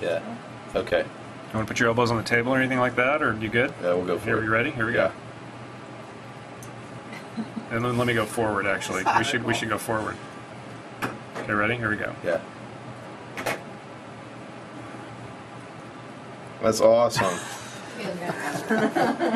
Yeah. Okay. You want to put your elbows on the table or anything like that, or you good? Yeah, we'll go for Here, it. you ready? Here we go. And then let me go forward. Actually, we should we should go forward. Okay, ready? Here we go. Yeah. That's awesome.